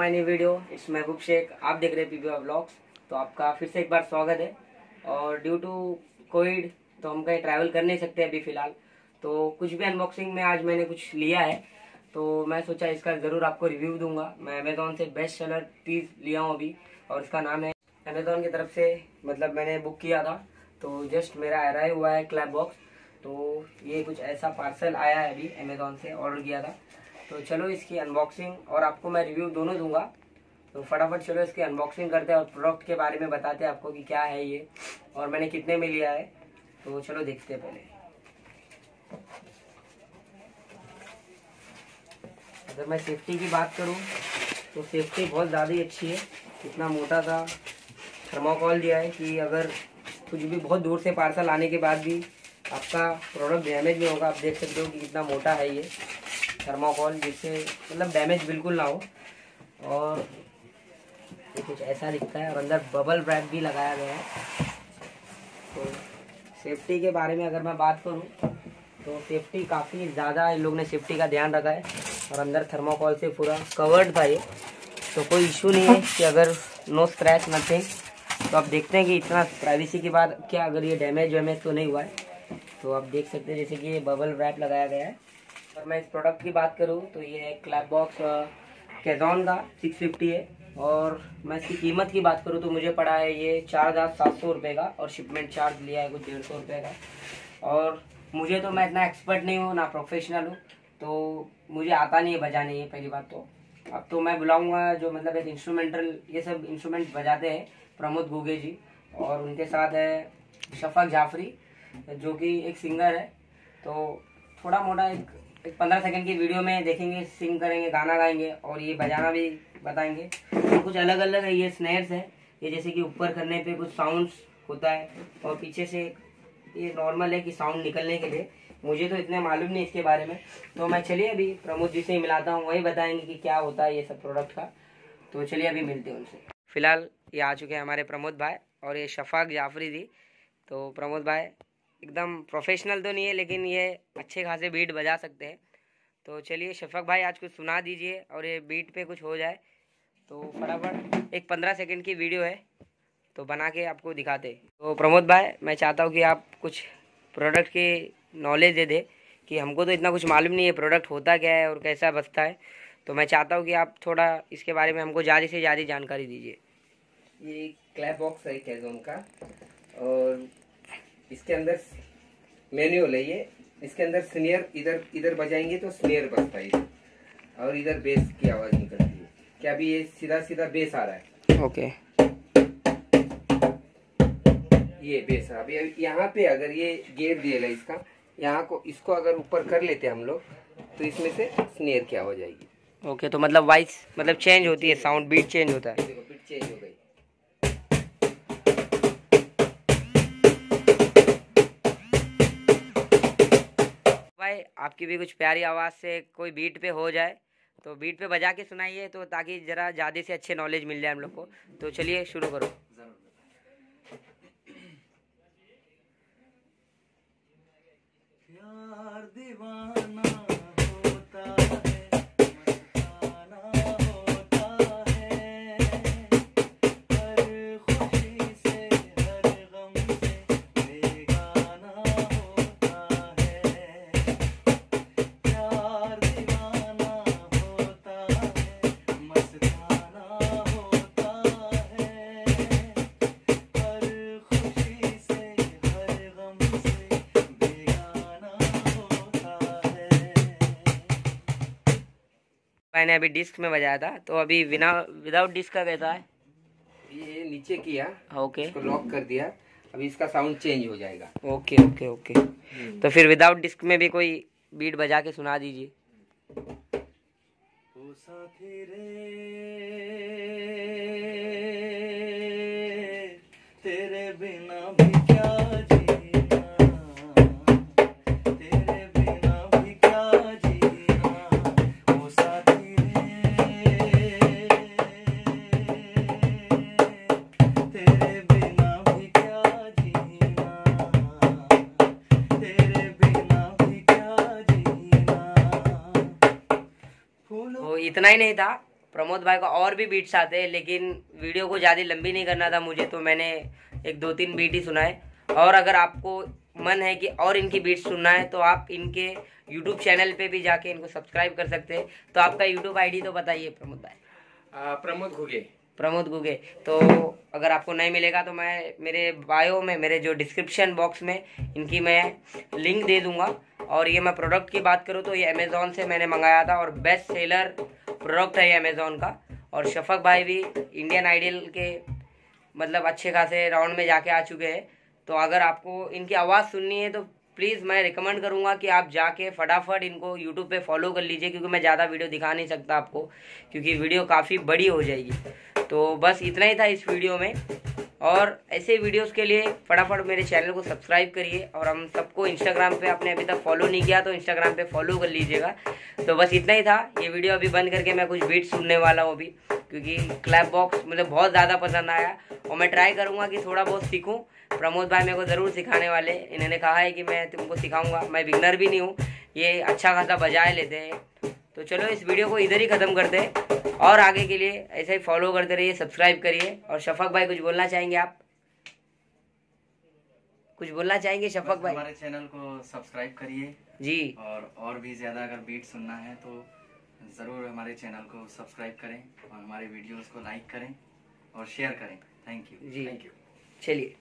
My new video, it's महबूब शेख। आप देख रहे हैं पीबी ब्लॉग्स तो आपका फिर से एक बार स्वागत है। और ड्यू टू कोविड तो हम कहीं ट्रैवल कर नहीं सकते अभी फ़िलहाल। तो कुछ भी अनबॉक्सिंग में आज मैंने कुछ लिया है तो मैं सोचा इसका ज़रूर आपको रिव्यू दूँगा। मैं अमेजोन से बेस्ट सेलर पीस लिया हूँ अभी, और इसका नाम है अमेजोन की तरफ़ से मतलब मैंने बुक किया था। तो जस्ट मेरा अराइव हुआ है क्लैब बॉक्स तो ये कुछ ऐसा पार्सल आया है अभी अमेजोन से ऑर्डर किया था। तो चलो इसकी अनबॉक्सिंग और आपको मैं रिव्यू दोनों दूँगा। तो फटाफट चलो इसकी अनबॉक्सिंग करते हैं और प्रोडक्ट के बारे में बताते हैं आपको कि क्या है ये और मैंने कितने में लिया है। तो चलो देखते हैं पहले। अगर मैं सेफ्टी की बात करूँ तो सेफ्टी बहुत ज़्यादा ही अच्छी है। इतना मोटा था थर्माकोल दिया है कि अगर कुछ भी बहुत दूर से पार्सल आने के बाद भी आपका प्रोडक्ट डैमेज नहीं होगा। आप देख सकते हो कि कितना मोटा है ये। थर्माकोल जिससे मतलब डैमेज बिल्कुल ना हो। और कुछ ऐसा दिखता है और अंदर बबल रैप भी लगाया गया है। तो सेफ्टी के बारे में अगर मैं बात करूँ तो सेफ्टी काफ़ी ज़्यादा इन लोग ने सेफ्टी का ध्यान रखा है और अंदर थर्माकोल से पूरा कवर्ड था ये। तो कोई इशू नहीं है कि अगर नो स्क्रैच नथिंग तो आप देखते हैं कि इतना प्राइवेसी के बाद क्या अगर ये डैमेज वैमेज तो नहीं हुआ है। तो आप देख सकते हैं जैसे कि ये बबल रैप लगाया गया है। अगर मैं इस प्रोडक्ट की बात करूँ तो ये है क्लैप बॉक्स कैजॉन का सिक्स फिफ्टी है। और मैं इसकी कीमत की बात करूँ तो मुझे पड़ा है ये चार हज़ार सात सौ रुपये का और शिपमेंट चार्ज लिया है कुछ डेढ़ सौ रुपये का। और मुझे तो मैं इतना एक्सपर्ट नहीं हूँ, ना प्रोफेशनल हूँ तो मुझे आता नहीं है बजाने ये पहली बात तो। अब तो मैं बुलाऊँगा जो मतलब एक इंस्ट्रूमेंटल ये सब इंस्ट्रूमेंट बजाते हैं, प्रमोद गुगे जी। और उनके साथ है शफक जाफरी, जो कि एक सिंगर है। तो थोड़ा मोटा एक एक पंद्रह सेकंड की वीडियो में देखेंगे सिंग करेंगे, गाना गाएँगे और ये बजाना भी बताएँगे। तो कुछ अलग अलग है, ये स्नैर्स है। ये जैसे कि ऊपर करने पे कुछ साउंड्स होता है और पीछे से ये नॉर्मल है कि साउंड निकलने के लिए। मुझे तो इतने मालूम नहीं इसके बारे में। तो मैं चलिए अभी प्रमोद जी से ही मिलाता हूँ, वही बताएँगे कि क्या होता है ये सब प्रोडक्ट का। तो चलिए अभी मिलते हैं उनसे। फ़िलहाल ये आ चुके हैं हमारे प्रमोद भाई और ये शफाक जाफरी जी। तो प्रमोद भाई एकदम प्रोफेशनल तो नहीं है, लेकिन ये अच्छे खासे बीट बजा सकते हैं। तो चलिए, शफक भाई आज कुछ सुना दीजिए और ये बीट पे कुछ हो जाए। तो फटाफट, एक पंद्रह सेकंड की वीडियो है तो बना के आपको दिखाते। तो प्रमोद भाई, मैं चाहता हूँ कि आप कुछ प्रोडक्ट की नॉलेज दे दे, कि हमको तो इतना कुछ मालूम नहीं है प्रोडक्ट होता क्या है और कैसा बचता है। तो मैं चाहता हूँ कि आप थोड़ा इसके बारे में हमको ज़्यादा से ज़्यादा जानकारी दीजिए। ये क्लैप बॉक्स है कैजोन का और इसके अंदर मैनुअल है ये। इसके अंदर स्नेयर इधर इधर बजाएँगे तो स्नेयर बजता है और इधर बेस की आवाज़ निकलती है। क्या अभी ये सीधा सीधा बेस आ रहा है। ओके ये बेस अभी यहाँ पे अगर ये गेयर दिए इसका यहाँ को इसको अगर ऊपर कर लेते हम लोग तो इसमें से स्नेयर की आवाज़ आएगी। ओके okay, तो मतलब वॉइस मतलब चेंज होती है साउंड बीट चेंज होता है। देखो बीट चेंज हो गई। भाई आपकी भी कुछ प्यारी आवाज़ से कोई बीट पे हो जाए तो बीट पे बजा के सुनाइए तो ताकि ज़रा ज़्यादा से अच्छे नॉलेज मिल जाए हम लोग को। तो चलिए शुरू करो। प्यार मैंने अभी डिस्क में बजाया था तो अभी बिना विदाउट डिस्क का कैसा है? ये नीचे किया ओके इसको लॉक कर दिया अभी इसका साउंड चेंज हो जाएगा। ओके ओके ओके तो फिर विदाउट डिस्क में भी कोई बीट बजा के सुना दीजिए। ओ साथी रे। इतना ही नहीं था। प्रमोद भाई का और भी बीट्स आते हैं लेकिन वीडियो को ज़्यादा लंबी नहीं करना था मुझे तो मैंने एक दो तीन बीट ही सुनाए। और अगर आपको मन है कि और इनकी बीट्स सुनना है तो आप इनके यूट्यूब चैनल पे भी जाके इनको सब्सक्राइब कर सकते हैं। तो आपका यूट्यूब आईडी तो बताइए प्रमोद भाई। प्रमोद घुगे। प्रमोद गुगे तो अगर आपको नहीं मिलेगा तो मैं मेरे बायो में मेरे जो डिस्क्रिप्शन बॉक्स में इनकी मैं लिंक दे दूँगा। और ये मैं प्रोडक्ट की बात करूँ तो ये अमेज़ोन से मैंने मंगाया था और बेस्ट सेलर प्रोडक्ट है ये अमेज़ोन का। और शफक भाई भी इंडियन आइडल के मतलब अच्छे खासे राउंड में जाके आ चुके हैं। तो अगर आपको इनकी आवाज़ सुननी है तो प्लीज़ मैं रिकमेंड करूँगा कि आप जाके फटाफट इनको यूट्यूब पे फॉलो कर लीजिए, क्योंकि मैं ज़्यादा वीडियो दिखा नहीं सकता आपको, क्योंकि वीडियो काफ़ी बड़ी हो जाएगी। तो बस इतना ही था इस वीडियो में। और ऐसे वीडियोस के लिए फटाफट मेरे चैनल को सब्सक्राइब करिए और हम सबको इंस्टाग्राम पे आपने अभी तक फॉलो नहीं किया तो इंस्टाग्राम पे फॉलो कर लीजिएगा। तो बस इतना ही था। ये वीडियो अभी बंद करके मैं कुछ बीट सुनने वाला हूँ अभी, क्योंकि क्लैप बॉक्स मुझे बहुत ज़्यादा पसंद आया और मैं ट्राई करूँगा कि थोड़ा बहुत सीखूँ। प्रमोद भाई मेरे को ज़रूर सिखाने वाले। इन्होंने कहा है कि मैं तुमको सिखाऊँगा। मैं बिगनर भी नहीं हूँ। ये अच्छा खासा बजाए लेते हैं। तो चलो इस वीडियो को इधर ही ख़त्म करते हैं। और आगे के लिए ऐसे ही फॉलो करते रहिए सब्सक्राइब करिए। और शफक भाई कुछ बोलना चाहेंगे आप? कुछ बोलना चाहेंगे शफक भाई? हमारे चैनल को सब्सक्राइब करिए। जी। और और भी ज़्यादा अगर बीट सुनना है तो ज़रूर हमारे चैनल को सब्सक्राइब करें। और हमारे वीडियोस को लाइक करें और शेयर करें। Thank you ji. Thank you चलिए।